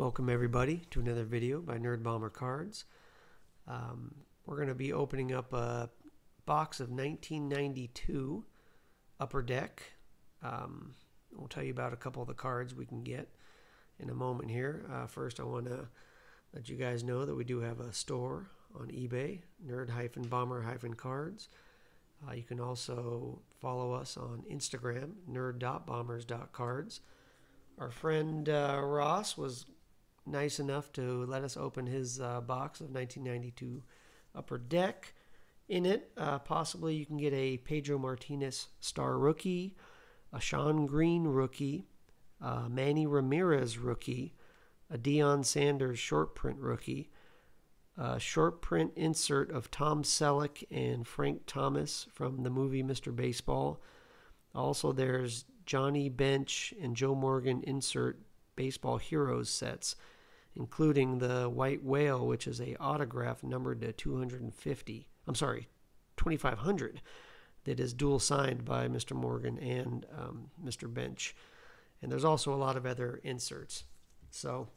Welcome everybody to another video by Nerd Bomber Cards. Um, we're going to be opening up a box of 1992 Upper Deck. Um, we'll tell you about a couple of the cards we can get in a moment here. Uh, first, I want to let you guys know that we do have a store on eBay, nerd-bomber-cards. Uh, you can also follow us on Instagram, nerd.bombers.cards. Our friend uh, Ross was nice enough to let us open his uh, box of 1992 Upper Deck. In it, uh, possibly you can get a Pedro Martinez star rookie, a Shawn Green rookie, Manny Ramirez rookie, a Deion Sanders short print rookie, a short print insert of Tom Selleck and Frank Thomas from the movie Mr. Baseball. Also, there's Johnny Bench and Joe Morgan insert baseball heroes sets, including the White Whale, which is a autograph numbered to 250. I'm sorry, 2500. That is dual signed by Mr. Morgan and um, Mr. Bench. And there's also a lot of other inserts. So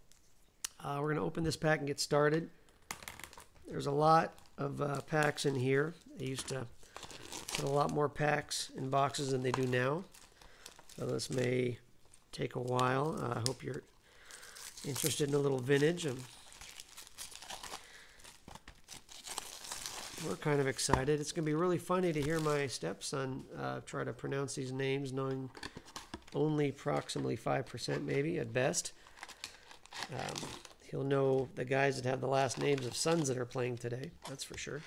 uh, we're going to open this pack and get started. There's a lot of uh, packs in here. They used to put a lot more packs in boxes than they do now. So this may take a while. I hope you're interested in a little vintage. And we're kind of excited. It's going to be really funny to hear my stepson uh, try to pronounce these names, knowing only approximately 5% maybe at best. Um, he'll know the guys that have the last names of sons that are playing today, that's for sure.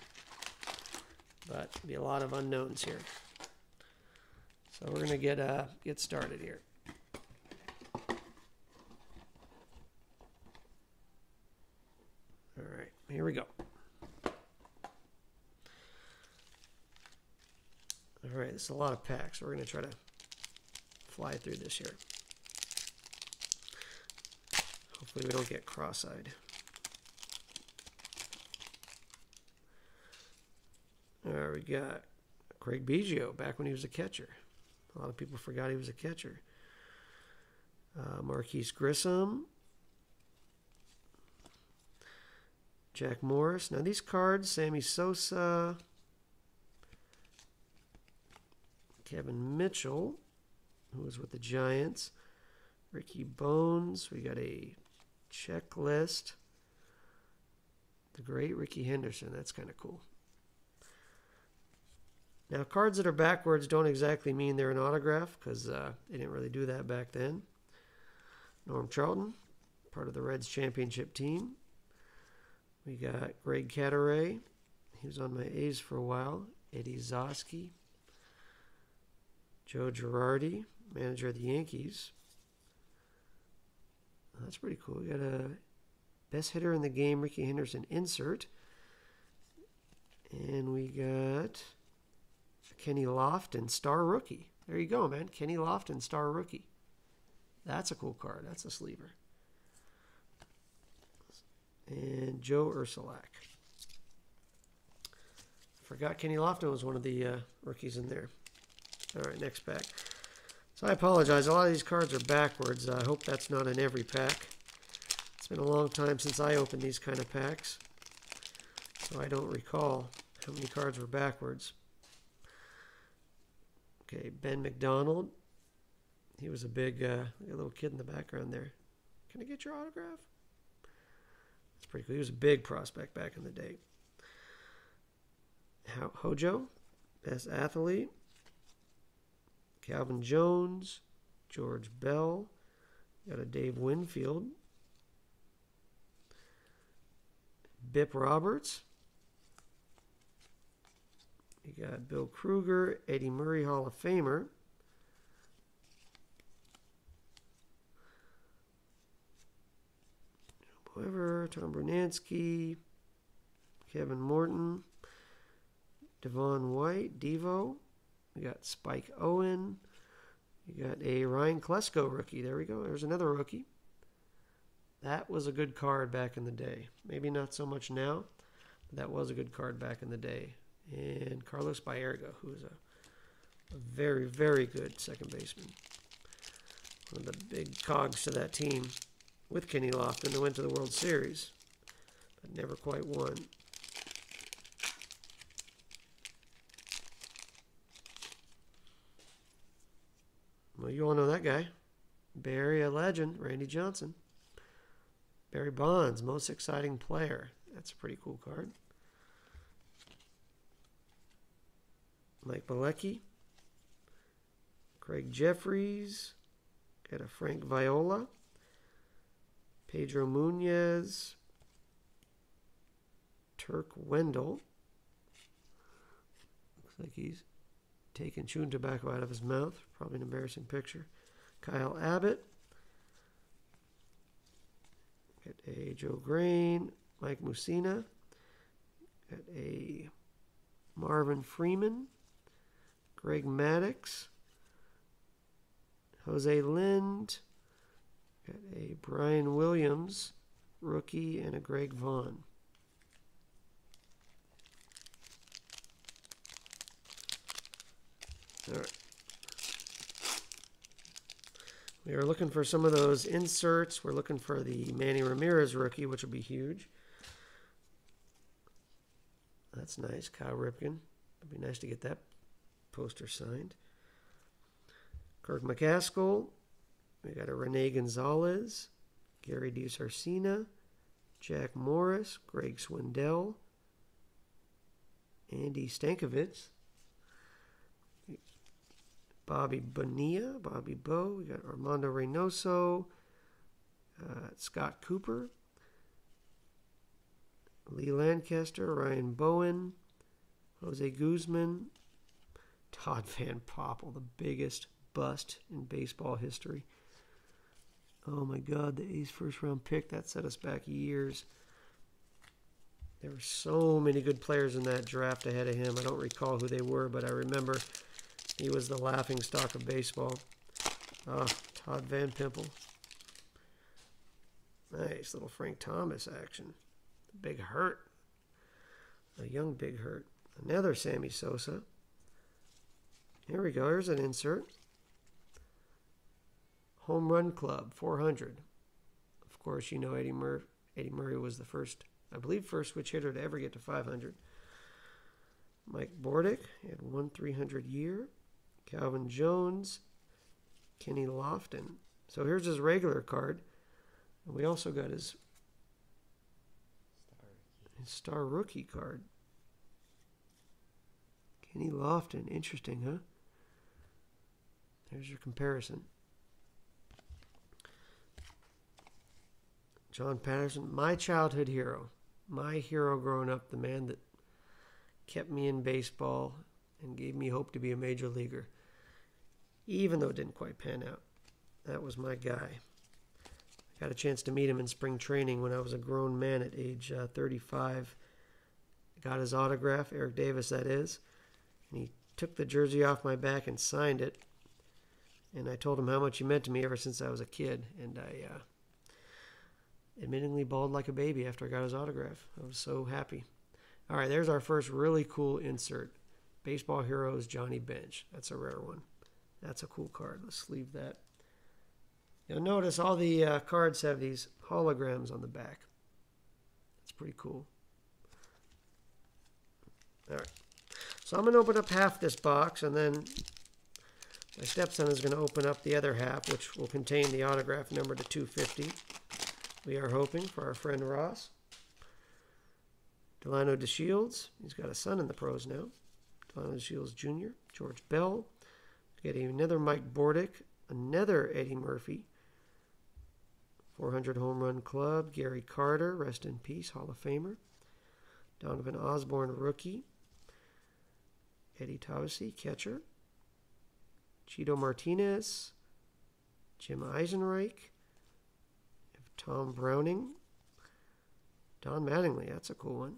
But be a lot of unknowns here. So we're gonna get uh, get started here. All right, here we go. All right, it's a lot of packs. We're gonna try to fly through this here. Hopefully we don't get cross-eyed. There we got Craig Biggio back when he was a catcher. A lot of people forgot he was a catcher. Uh, Marquise Grissom. Jack Morris. Now these cards, Sammy Sosa. Kevin Mitchell, who was with the Giants. Ricky Bones. We got a checklist. The great Rickey Henderson. That's kind of cool. Now, cards that are backwards don't exactly mean they're an autograph because uh, they didn't really do that back then. Norm Charlton, part of the Reds championship team. We got Greg Cadaret. He was on my A's for a while. Eddie Zosky. Joe Girardi, manager of the Yankees. That's pretty cool. We got a best hitter in the game, Rickey Henderson insert. And we got Kenny Lofton, star rookie. There you go, man. Kenny Lofton, star rookie. That's a cool card. That's a sleever. And Joe Orsulak. Forgot Kenny Lofton was one of the uh, rookies in there. All right, next pack. So I apologize. A lot of these cards are backwards. I hope that's not in every pack. It's been a long time since I opened these kind of packs. So I don't recall how many cards were backwards. Okay, Ben McDonald. He was a big, uh, little kid in the background there. Can I get your autograph? Pretty cool. He was a big prospect back in the day. Hojo, best athlete. Calvin Jones, George Bell. Got a Dave Winfield. Bip Roberts. You got Bill Krueger, Eddie Murray Hall of Famer. However, Tom Brunansky, Kevin Morton, Devon White, Devo. We got Spike Owen. You got a Ryan Klesko rookie. There we go. There's another rookie. That was a good card back in the day. Maybe not so much now, but that was a good card back in the day. And Carlos Baerga, who is a, a very, very good second baseman. One of the big cogs to that team. With Kenny Lofton and went to the World Series, but never quite won. Well, you all know that guy. Barry, a legend, Randy Johnson. Barry Bonds, most exciting player. That's a pretty cool card. Mike Bielecki. Craig Jefferies. Got a Frank Viola. Pedro Munoz. Turk Wendell. Looks like he's taking chewing tobacco out of his mouth. Probably an embarrassing picture. Kyle Abbott. Got a Joe Grain. Mike Mussina. Got a Marvin Freeman. Greg Maddux. Jose Lind. Got a Brian Williams, rookie, and a Greg Vaughn. All right. We are looking for some of those inserts. We're looking for the Manny Ramirez rookie, which will be huge. That's nice. Kyle Ripken. It'd be nice to get that poster signed. Kirk McCaskill. We got a Rene Gonzalez, Gary DiSarcina, Jack Morris, Greg Swindell, Andy Stankiewicz, Bobby Bonilla, Bobby Bow. We got Armando Reynoso, uh, Scott Cooper, Lee Lancaster, Ryan Bowen, Jose Guzman, Todd Van Poppel, the biggest bust in baseball history. Oh my God, the A's first round pick, that set us back years. There were so many good players in that draft ahead of him. I don't recall who they were, but I remember he was the laughing stock of baseball. Oh, Todd Van Pimple. Nice little Frank Thomas action. Big Hurt. A young Big Hurt. Another Sammy Sosa. Here we go. Here's an insert. Home Run Club, 400. Of course, you know Eddie, Mur- Eddie Murray was the first, I believe, first switch hitter to ever get to 500. Mike Bordick had one 300 year. Calvin Jones, Kenny Lofton. So here's his regular card. And we also got his, his star rookie card. Kenny Lofton. Interesting, huh? There's your comparison. John Patterson, my childhood hero, my hero growing up, the man that kept me in baseball and gave me hope to be a major leaguer, even though it didn't quite pan out. That was my guy. I got a chance to meet him in spring training when I was a grown man at age uh, 35. Got his autograph, Eric Davis, that is, and he took the jersey off my back and signed it. And I told him how much he meant to me ever since I was a kid, and I. Uh, admittingly bawled like a baby after I got his autograph. I was so happy. All right, there's our first really cool insert. Baseball Heroes Johnny Bench. That's a rare one. That's a cool card. Let's leave that. You'll notice all the uh, cards have these holograms on the back. That's pretty cool. All right. So I'm going to open up half this box, and then my stepson is going to open up the other half, which will contain the autograph number to 250 we are hoping for our friend Ross. Delano DeShields, he's got a son in the pros now. Delano DeShields Jr., George Bell. Getting another Mike Bordick, another Eddie Murphy. 400 home run club, Gary Carter, rest in peace, Hall of Famer. Donovan Osborne, rookie. Eddie Taubensee, catcher. Chito Martinez, Jim Eisenreich, Tom Browning. Don Mattingly, that's a cool one.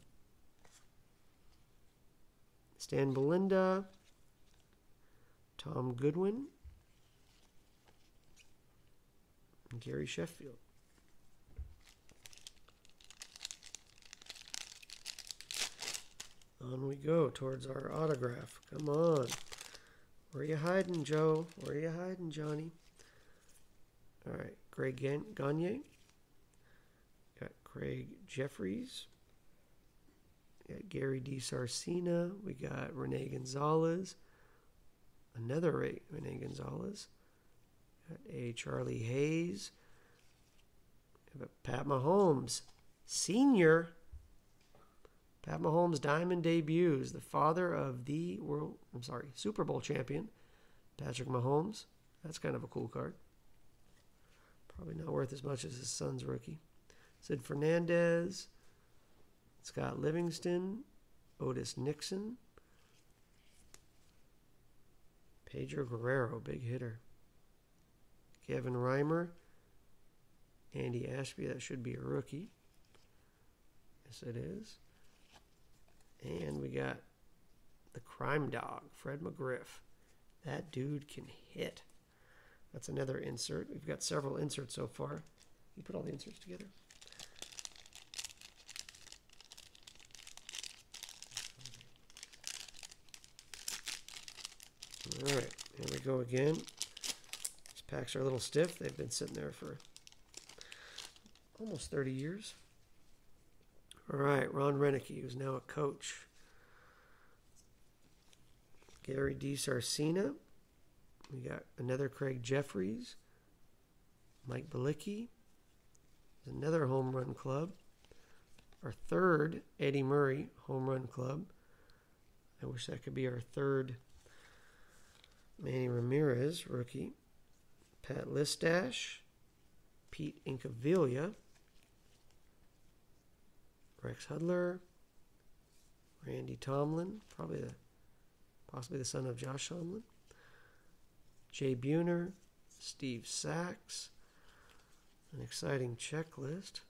Stan Belinda. Tom Goodwin. Gary Sheffield. On we go towards our autograph. Come on. Where are you hiding, Joe? Where are you hiding, Johnny? All right. Greg Gagne. Craig Jefferies. We got Gary DiSarcina. We got Rene Gonzalez. Another Rene Gonzalez. We Got a Charlie Hayes. Pat Mahomes, senior. Pat Mahomes Diamond debuts, the father of the world, I'm sorry, Super Bowl champion, Patrick Mahomes. That's kind of a cool card. Probably not worth as much as his son's rookie. Sid Fernandez, Scott Livingston, Otis Nixon, Pedro Guerrero, big hitter. Kevin Reimer, Andy Ashby, that should be a rookie. Yes, it is. And we got the crime dog, Fred McGriff. That dude can hit. That's another insert. We've got several inserts so far. You put all the inserts together. All right, here we go again. These packs are a little stiff. They've been sitting there for almost 30 years. All right, Ron Renicki, who's now a coach. Gary DiSarcina. We got another Craig Jefferies. Mike Bielecki. Another home run club. Our third Eddie Murray home run club. I wish that could be our third Manny Ramirez rookie. Pat Listach. Pete Incaviglia. Rex Hudler, Randy Tomlin, probably the possibly the son of Josh Tomlin, Jay Buhner, Steve Sax, an exciting checklist,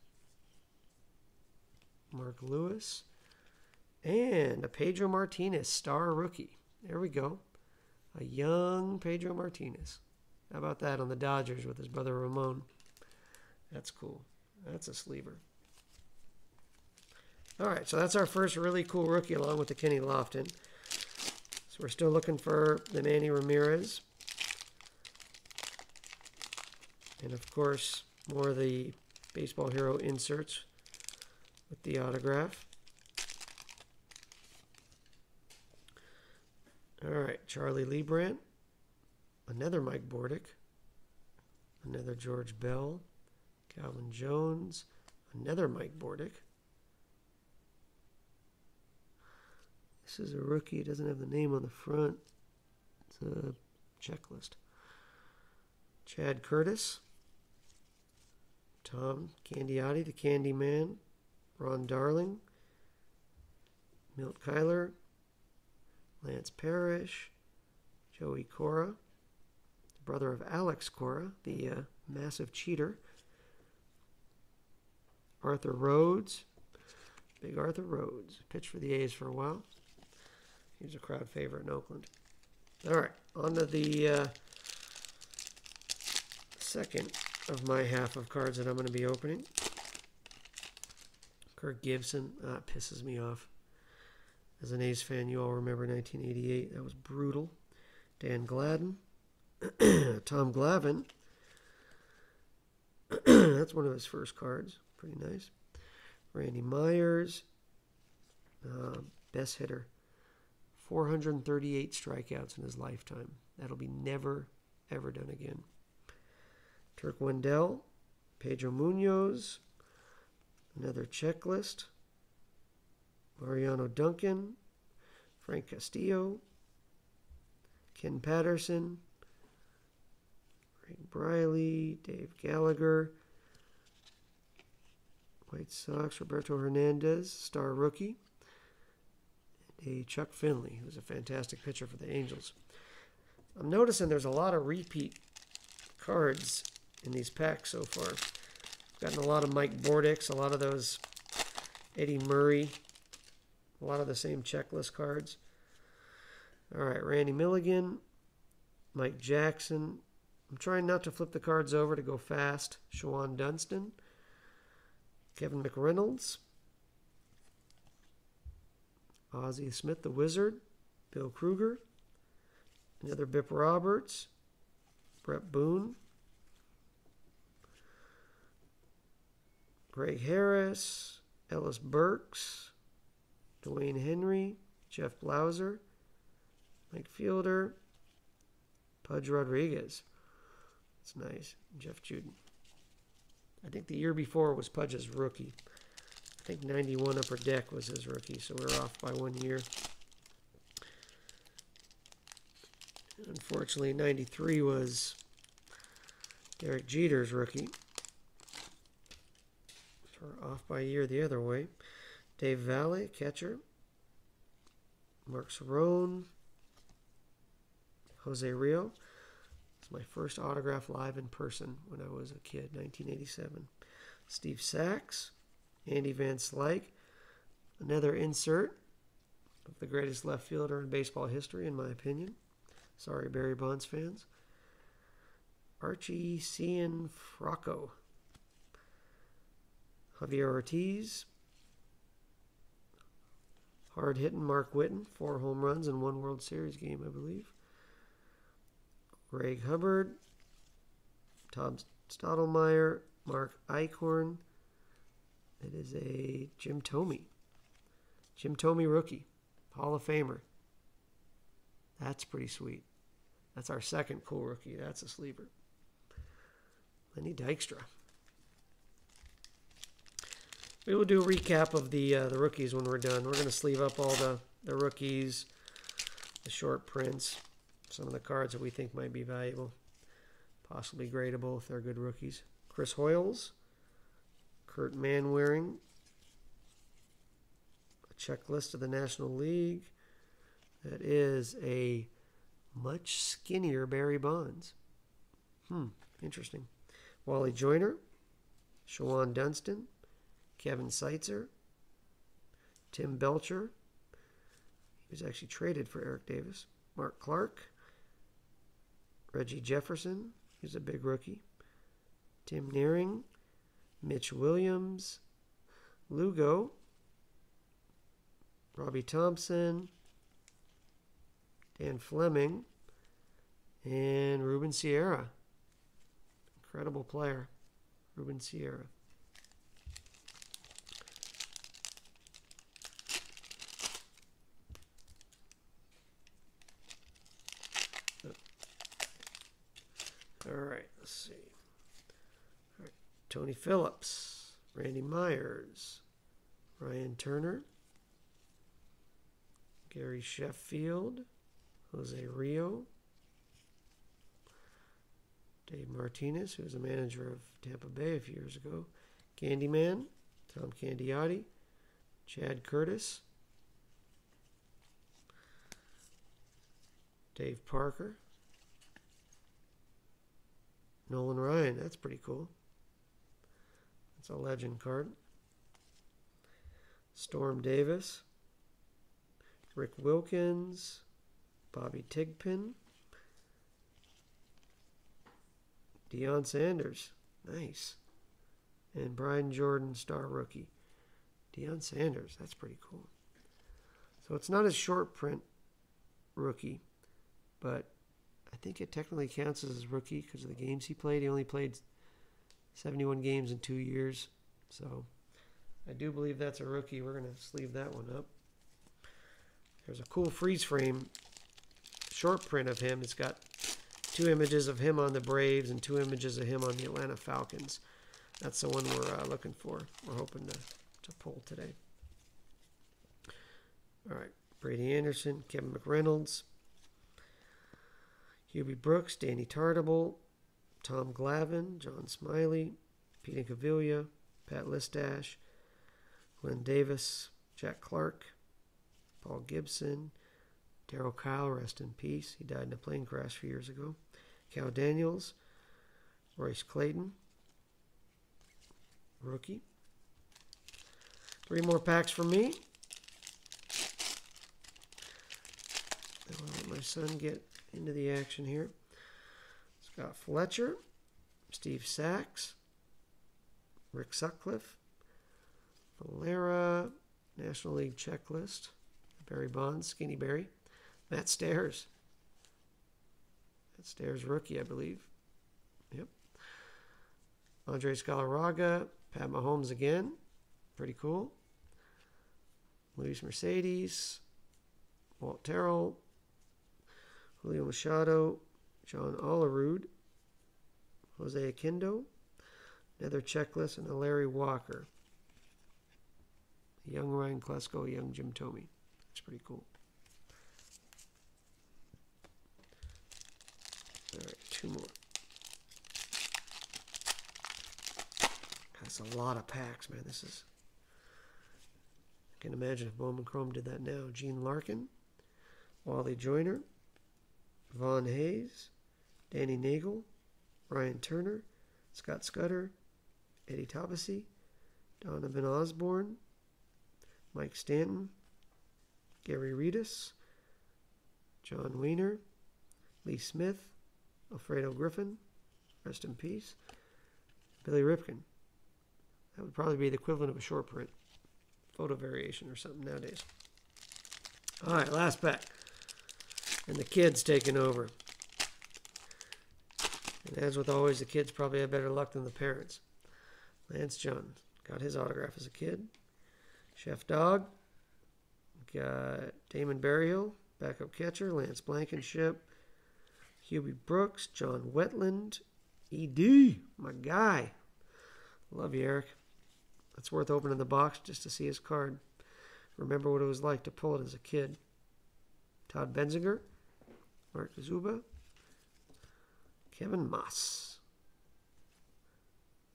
Mark Lewis, and a Pedro Martinez star rookie. There we go. A young Pedro Martinez. How about that on the Dodgers with his brother Ramon? That's cool. That's a sleeper. All right, so that's our first really cool rookie along with the Kenny Lofton. So we're still looking for the Manny Ramirez. And of course, more of the Baseball Hero inserts with the autograph. All right, Charlie Leibrandt. Another Mike Bordick. Another George Bell. Calvin Jones. Another Mike Bordick. This is a rookie. It doesn't have the name on the front. It's a checklist. Chad Curtis. Tom Candiotti, the Candy Man. Ron Darling. Milt Cuyler. Lance Parrish. Joey Cora. Brother of Alex Cora, the uh, massive cheater. Arthur Rhodes. Big Arthur Rhodes. Pitched for the A's for a while. He was a crowd favorite in Oakland. All right, on to the uh, second of my half of cards that I'm going to be opening. Kirk Gibson uh, pisses me off. As an A's fan, you all remember 1988. That was brutal. Dan Gladden. Tom Glavine. That's one of his first cards. Pretty nice. Randy Myers. Uh, best hitter. 438 strikeouts in his lifetime. That'll be never, ever done again. Turk Wendell, Pedro Munoz, another checklist. Mariano Duncan, Frank Castillo, Ken Patterson, Frank Briley, Dave Gallagher, White Sox, Roberto Hernandez, star rookie a Chuck Finley, who's a fantastic pitcher for the Angels. I'm noticing there's a lot of repeat cards in these packs so far. I've gotten a lot of Mike Bordicks, a lot of those Eddie Murray, a lot of the same checklist cards. All right, Randy Milligan, Mike Jackson. I'm trying not to flip the cards over to go fast. Shawon Dunston, Kevin McReynolds, Ozzie Smith, the Wizard, Bill Krueger, another Bip Roberts, Bret Boone, Greg Harris, Ellis Burks, Dwayne Henry, Jeff Blauser, Mike Felder, Pudge Rodriguez. That's nice. Jeff Juden. I think the year before was Pudge's rookie. I think 91 Upper Deck was his rookie, so we're off by one year. Unfortunately, 93 was Derek Jeter's rookie. So we're off by a year the other way. Dave Valle, catcher. Mark Cerrone. Jose Rijo. It's my first autograph live in person when I was a kid, 1987. Steve Sax. Andy Van Slyke. Another insert of the greatest left fielder in baseball history, in my opinion. Sorry, Barry Bonds fans. Archie Cianfrocco. Javier Ortiz. Hard hitting Mark Whiten, four home runs in one World Series game, I believe. Greg Hubbard. Tom Stottlemyre. Mark Eichhorn. It is a Jim Thome. Jim Thome rookie. Hall of Famer. That's pretty sweet. That's our second cool rookie. That's a sleeper. Lenny Dykstra. We will do a recap of the uh, the rookies when we're done. We're going to sleeve up all the, the rookies, the short prints, some of the cards that we think might be valuable, possibly gradable if they're good rookies. Chris Hoiles, Kirt Manwaring, a checklist of the National League. That is a much skinnier Barry Bonds. Hmm, interesting. Wally Joyner, Shawon Dunston, Kevin Seitzer, Tim Belcher. He was actually traded for Eric Davis. Mark Clark, Reggie Jefferson. He's a big rookie. Tim Naehring, Mitch Williams, Lugo, Robby Thompson, Dan Fleming, and Ruben Sierra. Incredible player, Ruben Sierra. All right, let's see. Tony Phillips, Randy Myers, Ryan Turner, Gary Sheffield, Jose Rijo, Dave Martinez, who was a manager of Tampa Bay a few years ago, Candyman, Tom Candiotti, Chad Curtis, Dave Parker, Nolan Ryan. That's pretty cool. That's a legend card. Storm Davis, Rick Wilkins, Bobby Thigpen, Deion Sanders. Nice. And Brian Jordan, star rookie. Deion Sanders. That's pretty cool. So it's not a short print rookie, but I think it technically counts as his rookie because of the games he played. He only played 71 games in two years. So I do believe that's a rookie. We're going to sleeve that one up. There's a cool freeze frame short print of him. It's got two images of him on the Braves and two images of him on the Atlanta Falcons. That's the one we're uh, looking for. We're hoping to, to pull today. All right. Brady Anderson, Kevin McReynolds, Hubie Brooks, Danny Tartabull, Tom Glavine, John Smiley, Pete Incaviglia, Pat Listach, Glenn Davis, Jack Clark, Paul Gibson, Darryl Kile, rest in peace. He died in a plane crash a few years ago. Kal Daniels, Royce Clayton, rookie. Three more packs for me. I'll let my son get into the action here. Scott Fletcher, Steve Sax, Rick Sutcliffe, Valera, National League checklist, Barry Bonds, Skinny Barry, Matt Stairs. Matt Stairs, rookie, I believe. Yep. Andres Galarraga, Pat Mahomes again. Pretty cool. Luis Mercedes. Walt Terrell. Julio Machado. John Olerud. Jose Akindo. Another checklist and a Larry Walker. Young Ryan Klesko, young Jim Thome. That's pretty cool. All right, two more. That's a lot of packs, man. This is. I can imagine if Bowman Chrome did that now. Gene Larkin, Wally Joyner, Von Hayes, Danny Neagle, Ryan Turner, Scott Scudder, Eddie Taubensee, Donovan Osborne, Mike Stanton, Gary Redus, John Wehner, Lee Smith, Alfredo Griffin, rest in peace, Billy Ripken. That would probably be the equivalent of a short print, photo variation or something nowadays. All right, last pack. And the kids taking over. And as with always, the kids probably have better luck than the parents. Lance John got his autograph as a kid. Chef Dog. Got Damon Berryhill, backup catcher. Lance Blankenship. Hubie Brooks. John Wetteland. ED, my guy. Love you, Eric. It's worth opening the box just to see his card. Remember what it was like to pull it as a kid. Todd Benzinger, Mark Zuba, Kevin Moss,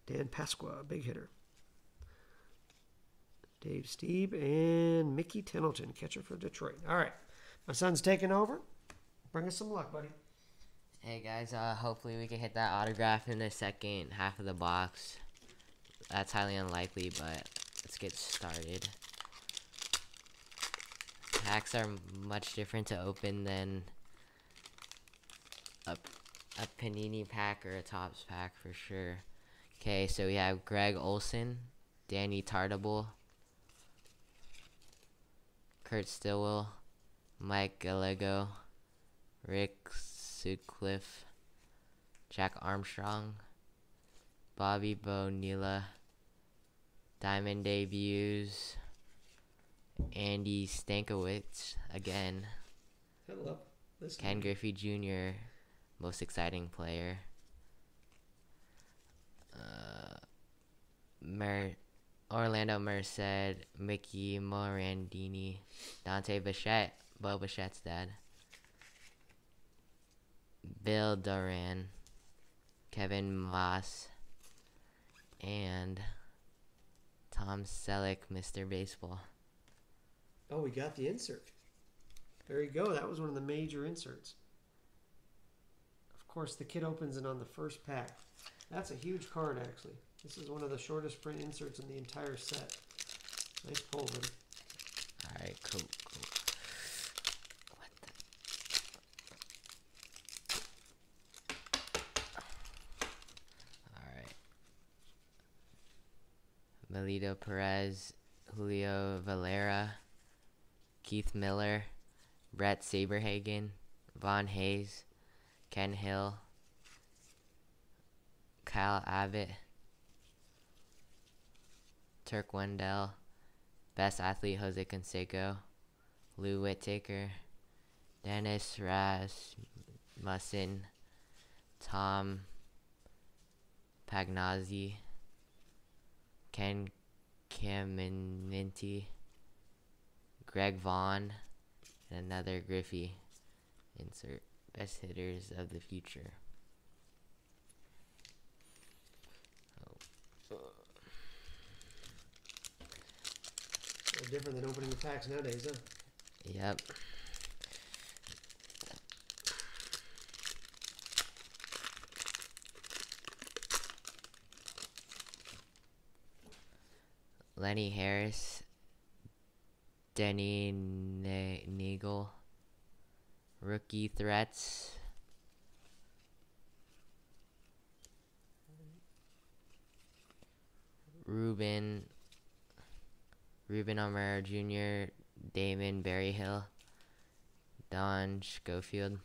Dan Pasqua, big hitter, Dave Steeb, and Mickey Tettleton, catcher for Detroit. All right, my son's taking over. Bring us some luck, buddy. Hey guys, uh, hopefully we can hit that autograph in the second half of the box. That's highly unlikely, but let's get started. Packs are much different to open than a, a Panini pack or a Topps pack for sure. Okay, so we have Greg Olson, Danny Tartabull, Kurt Stillwell, Mike Gallego, Rick Sutcliffe, Jack Armstrong, Bobby Bonilla, Diamond debuts, Andy Stankiewicz again, Hello. Ken Griffey Jr., most exciting player. Uh, Mer- Orlando Merced, Mickey Morandini, Dante Bichette, Bo Bichette's dad. Bill Duran, Kevin Moss, and Tom Selleck, Mr. Baseball. Oh, we got the insert. There you go. That was one of the major inserts. Course, the kid opens it on the first pack. That's a huge card, actually. This is one of the shortest print inserts in the entire set. Nice pull, buddy. Alright, cool, cool. What the? Alright. Melido Perez, Julio Valera, Keith Miller, Bret Saberhagen, Von Hayes, Ken Hill, Kyle Abbott, Turk Wendell, Best Athlete Jose Canseco, Lou Whitaker, Dennis Rasmussen, Tom Pagnozzi, Ken Caminiti, Greg Vaughn, and another Griffey insert. Best hitters of the future. Oh. Little different than opening the packs nowadays, huh? Yep. Lenny Harris, Denny Neagle, rookie threats. Ruben Ruben Amaro Jr., Damon Berryhill, Don Schofield,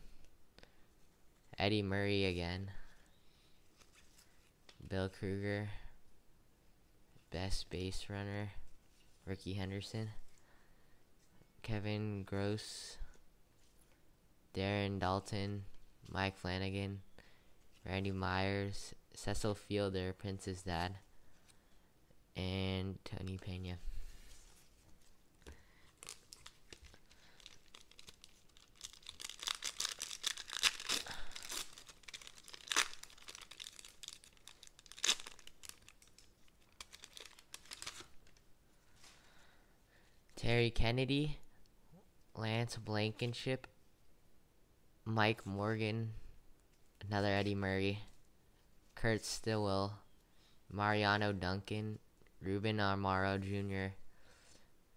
Eddie Murray again, Bill Krueger, best base runner, Rickey Henderson. Kevin Gross, Darren Daulton, Mike Flanagan, Randy Myers, Cecil Fielder, Prince's dad, and Tony Pena. Terry Kennedy, Lance Blankenship, Mike Morgan, another Eddie Murray, Kurt Stillwell, Mariano Duncan, Ruben Amaro Jr.,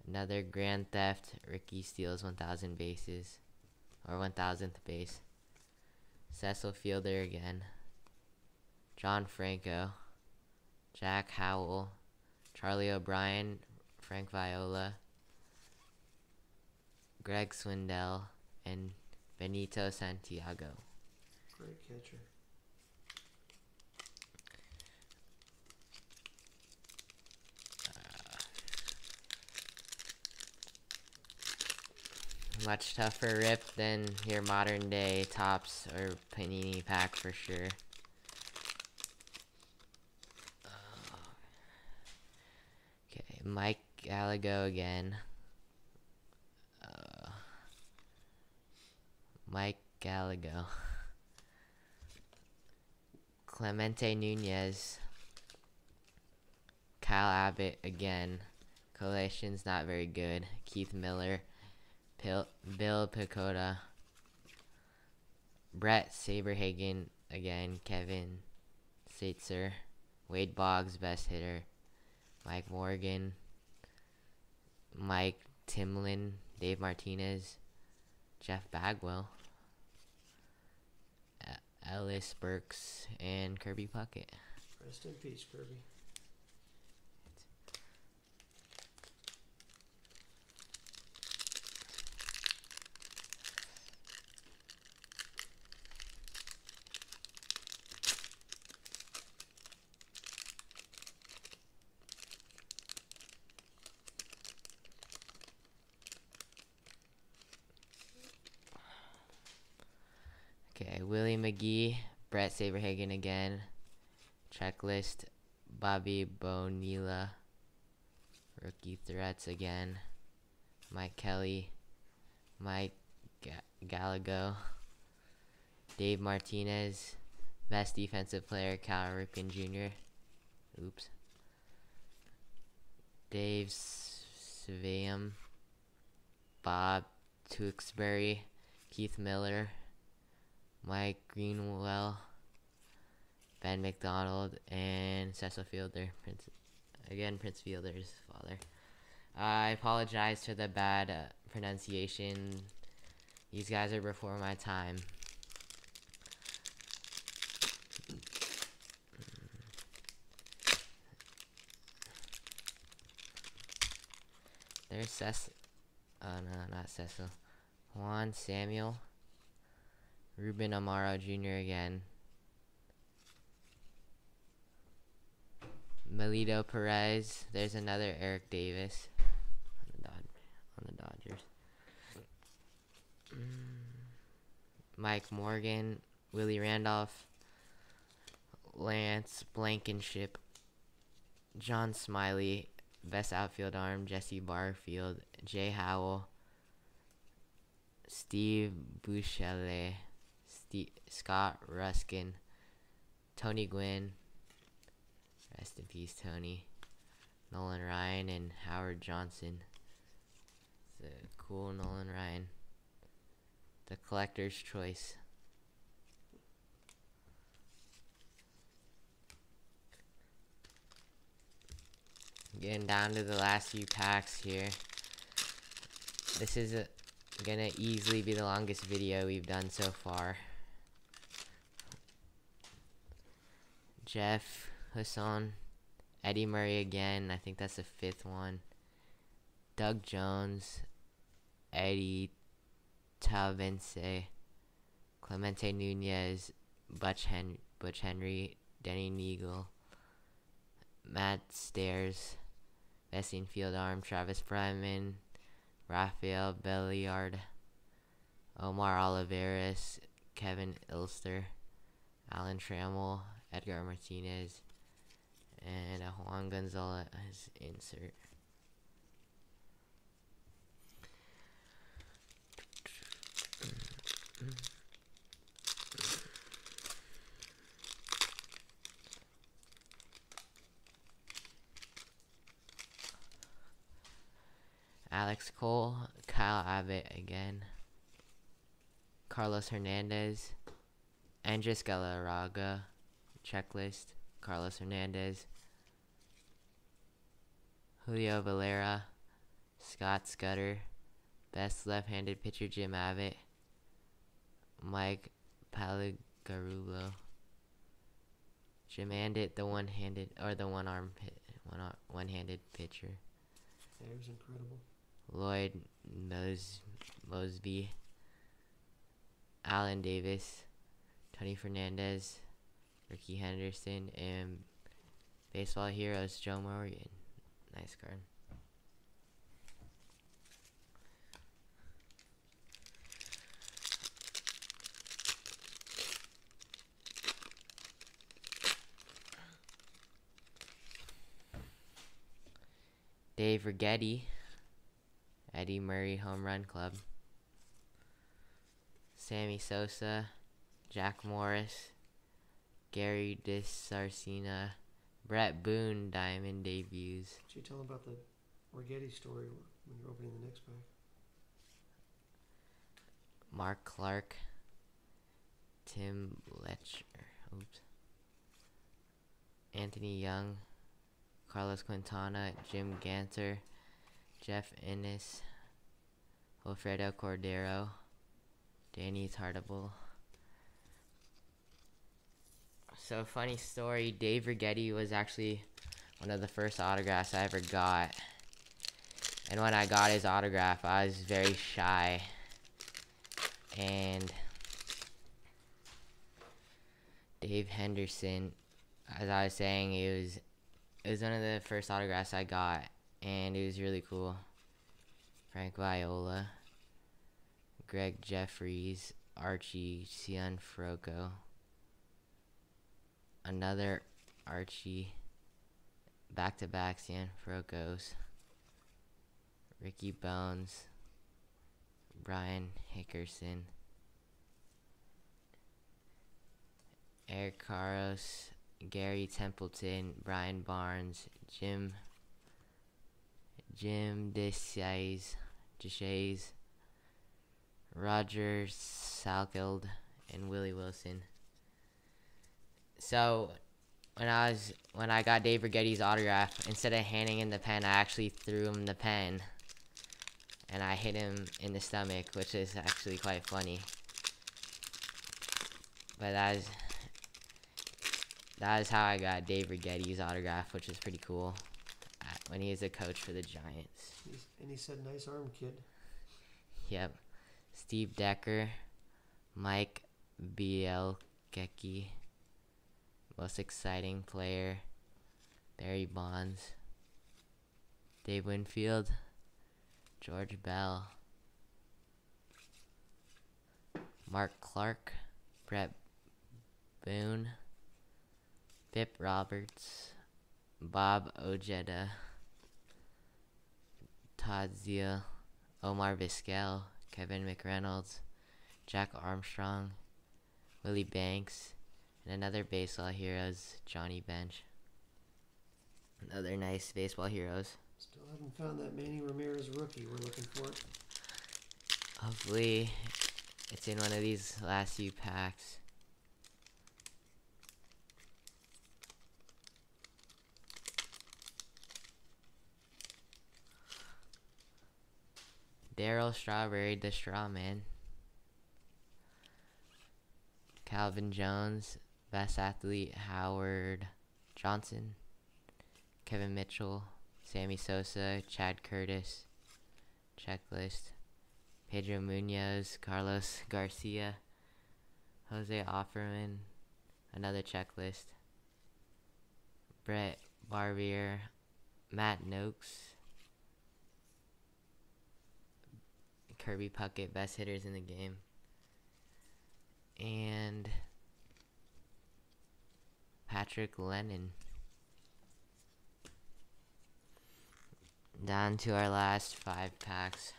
another Grand Theft, Rickey steals 1,000 bases, or 1,000th base, Cecil Fielder again, John Franco, Jack Howell, Charlie O'Brien, Frank Viola, Greg Swindell, and Benito Santiago. Great catcher. Uh, much tougher rip than your modern day Topps or panini pack for sure. Uh, okay, Mike Gallego again. Mike Gallego. Clemente Nunez. Kyle Abbott again. Collation's not very good. Keith Miller. Pil- Bill Pecota. Bret Saberhagen again. Kevin Seitzer. Wade Boggs, best hitter. Mike Morgan. Mike Timlin. Dave Martinez. Jeff Bagwell. E- Ellis Burks. And Kirby Puckett. Rest in peace, Kirby. Okay, Willie McGee, Bret Saberhagen again. Checklist, Bobby Bonilla. Rookie threats again. Mike Kelly, Mike Ga- Gallego, Dave Martinez, best defensive player Cal Ripken Jr. Oops. Dave Sviam, Bob Tewksbury, Keith Miller, Mike Greenwell, Ben McDonald, and Cecil Fielder. Prince, again, Prince Fielder's father. I apologize for the bad uh, pronunciation. These guys are before my time. There's Cecil. Oh no, not Cecil. Juan Samuel. Ruben Amaro Jr. again. Melido Perez. There's another Eric Davis on the, Dod- on the Dodgers. Mike Morgan, Willie Randolph, Lance Blankenship, John Smiley, best outfield arm, Jesse Barfield, Jay Howell, Steve Buechele, Steve, Scott Ruskin, Tony Gwynn, rest in peace, Tony, Nolan Ryan, and Howard Johnson. A cool Nolan Ryan. The collector's choice. Getting down to the last few packs here. This is a, gonna easily be the longest video we've done so far. Jeff Hassan, Eddie Murray again. I think that's the fifth one. Doug Jones, Eddie Tavense, Clemente Nunez, Butch, Hen- Butch Henry, Denny Neagle, Matt Stairs, best Field arm Travis Bryman, Rafael Belliard, Omar Olivares, Kevin Ilster, Alan Trammell, Edgar Martinez, and Juan Gonzalez insert. Alex Cole, Kyle Abbott again, Carlos Hernandez, Andres Galarraga, checklist, Carlos Hernandez, Julio Valera, Scott Scudder, best left-handed pitcher Jim Abbott, Mike Pagliarulo, Jim Andit, the one-handed or the one-arm one one-handed pitcher. There's incredible. Lloyd Mos- Mosby, Alan Davis, Tony Fernandez, Rickey Henderson, and Baseball Heroes Joe Morgan. Nice card. Dave Righetti, Eddie Murray Home Run Club. Sammy Sosa, Jack Morris, Gary DiSarcina, Bret Boone Diamond debuts. Did you tell them about the Orgetti story when you're opening the next pack? Mark Clark, Tim Letcher, oops, Anthony Young, Carlos Quintana, Jim Gantner, Jeff Innis, Alfredo Cordero, Danny Tartabull. So funny story, Dave Righetti was actually one of the first autographs I ever got. And when I got his autograph, I was very shy. And Dave Henderson, as I was saying, it was it was one of the first autographs I got, and it was really cool. Frank Viola, Gregg Jefferies, Archie Cianfrocco, another Archie, back-to-back Cianfroccos, Ricky Bones, Bryan Hickerson, Eric Karros, Gary Templeton, Brian Barnes, Jim Jim Deshaies, Deshaies, Roger Salkeld, and Willie Wilson. So when I was when I got Dave Righetti's autograph, instead of handing him the pen, I actually threw him the pen. And I hit him in the stomach, which is actually quite funny. But that is that is how I got Dave Righetti's autograph, which is pretty cool. uh, When he was a coach for the Giants. And he said, "Nice arm, kid." Yep. Steve Decker, Mike Bielecki, most exciting player, Barry Bonds, Dave Winfield, George Bell, Mark Clark, Bret Boone, Bip Roberts, Bob Ojeda, Todd Zeile, Omar Vizquel, Kevin McReynolds, Jack Armstrong, Willie Banks, and another baseball heroes, Johnny Bench. Another nice baseball heroes. Still haven't found that Manny Ramirez rookie. We're looking for it. Hopefully, it's in one of these last few packs. Darryl Strawberry, the Straw Man. Calvin Jones, best athlete Howard Johnson. Kevin Mitchell, Sammy Sosa, Chad Curtis. Checklist. Pedro Munoz, Carlos Garcia, Jose Offerman, another checklist. Bret Barberie, Matt Nokes. Kirby Puckett, best hitters in the game. And Patrick Lennon. Down to our last five packs.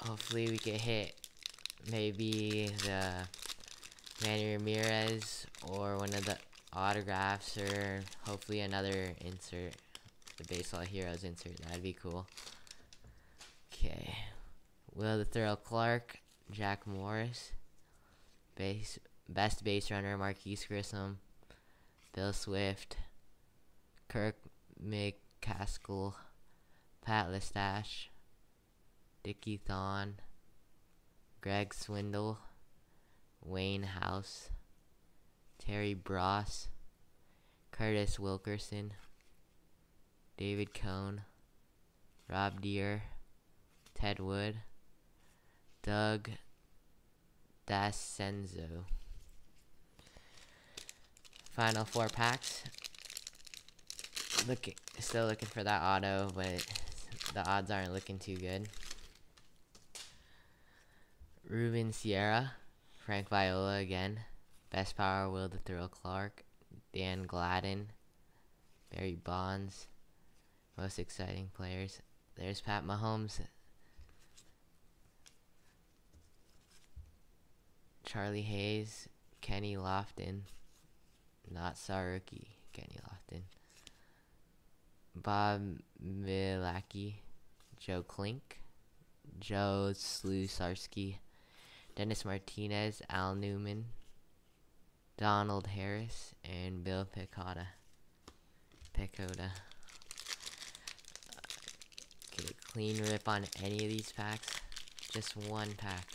Hopefully we can hit maybe the Manny Ramirez or one of the autographs or hopefully another insert. The Baseball Heroes insert. That'd be cool. Okay. Will the Thrill Clark, Jack Morris, base best base runner Marquis Grissom, Bill Swift, Kirk McCaskill, Pat Listach, Dickie Thon, Greg Swindell, Wayne Housie, Terry Bross, Curtis Wilkerson, David Cone, Rob Deer, Ted Wood, Doug Dascenzo. Final four packs. Look, still looking for that auto, but the odds aren't looking too good. Ruben Sierra, Frank Viola again, Best Power Will the Thrill Clark, Dan Gladden, Barry Bonds, most exciting players. There's Pat Mahomes, Charlie Hayes, Kenny Lofton, not Saruki, Kenny Lofton, Bob Milacki, Joe Klink, Joe Slusarski, Dennis Martinez, Al Newman, Donald Harris, and Bill Pecota. Pecota. Get a clean rip on any of these packs. Just one pack.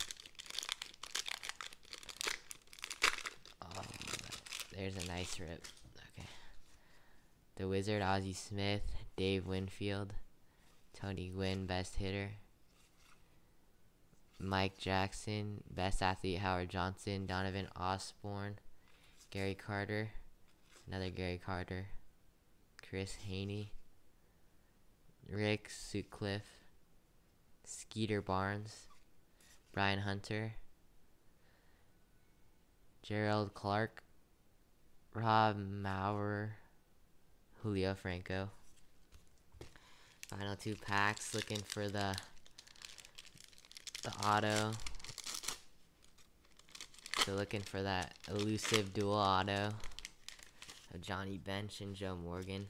There's a nice rip. Okay. The Wizard, Ozzie Smith, Dave Winfield, Tony Gwynn, best hitter. Mike Jackson, best athlete Howard Johnson, Donovan Osborne, Gary Carter, another Gary Carter, Chris Haney, Rick Sutcliffe, Skeeter Barnes, Brian Hunter, Gerald Clark, Rob Maurer, Julio Franco. Final two packs looking for the the auto. So looking for that elusive dual auto of Johnny Bench and Joe Morgan.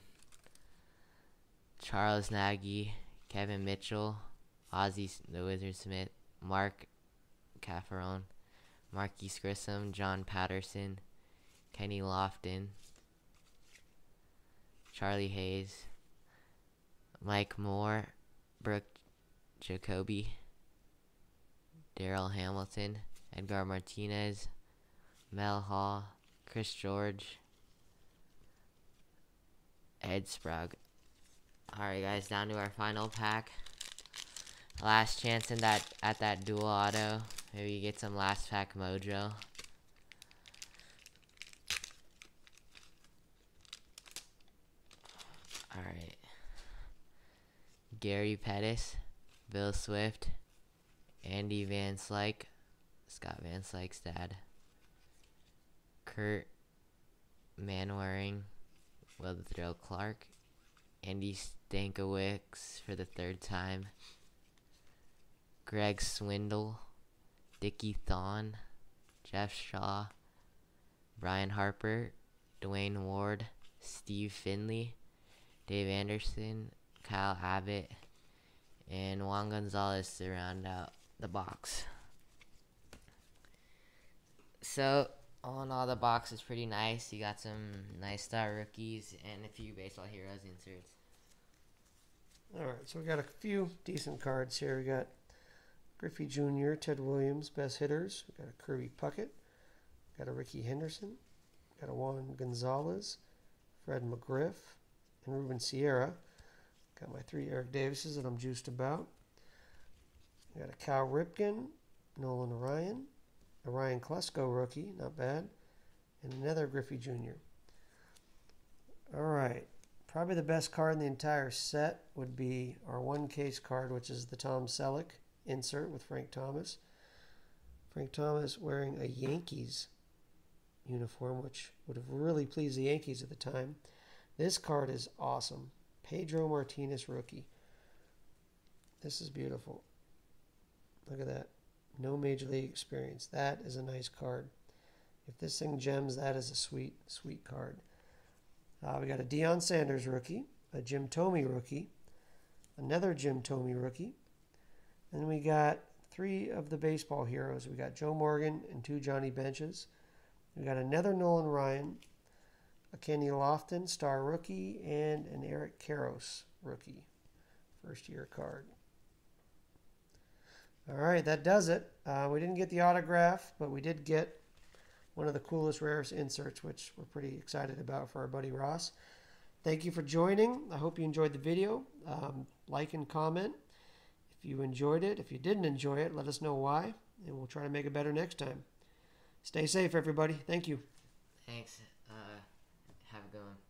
Charles Nagy, Kevin Mitchell, Ozzie the Wizard Smith, Mark Cafferon, Marquis Grissom, John Patterson, Kenny Lofton, Charlie Hayes, Mike Moore, Brook Jacoby, Darryl Hamilton, Edgar Martinez, Mel Hall, Chris George, Ed Sprague. Alright guys, down to our final pack. Last chance in that at that dual auto. Maybe you get some last pack mojo. Alright. Gary Pettis, Bill Swift, Andy Van Slyke, Scott Van Slyke's dad, Kirt Manwaring, Will the Thrill Clark, Andy Stankiewicz for the third time, Greg Swindell, Dickie Thon, Jeff Shaw, Brian Harper, Duane Ward, Steve Finley, Dave Anderson, Kyle Abbott, and Juan Gonzalez to round out the box. So, all in all, the box is pretty nice. You got some nice star rookies and a few baseball heroes inserts. All right, so we got a few decent cards here. We got Griffey Jr., Ted Williams, best hitters. We got a Kirby Puckett, got a Rickey Henderson, got a Juan Gonzalez, Fred McGriff, and Ruben Sierra. Got my three Eric Davises that I'm juiced about. We got a Cal Ripken, Nolan Ryan, a Ryan Klesko rookie, not bad, and another Griffey Jr. All right, probably the best card in the entire set would be our one case card, which is the Tom Selleck insert with Frank Thomas. Frank Thomas wearing a Yankees uniform, which would have really pleased the Yankees at the time. This card is awesome. Pedro Martinez rookie. This is beautiful. Look at that. No major league experience. That is a nice card. If this thing gems, that is a sweet, sweet card. Uh, we got a Deion Sanders rookie, a Jim Thome rookie, another Jim Thome rookie, and we got three of the baseball heroes. We got Joe Morgan and two Johnny Benches. We got another Nolan Ryan, a Kenny Lofton star rookie, and an Eric Karros rookie, first year card. All right, that does it. Uh, we didn't get the autograph, but we did get one of the coolest, rarest inserts, which we're pretty excited about for our buddy Ross. Thank you for joining. I hope you enjoyed the video. Um, like and comment if you enjoyed it. If you didn't enjoy it, let us know why, and we'll try to make it better next time. Stay safe, everybody. Thank you going.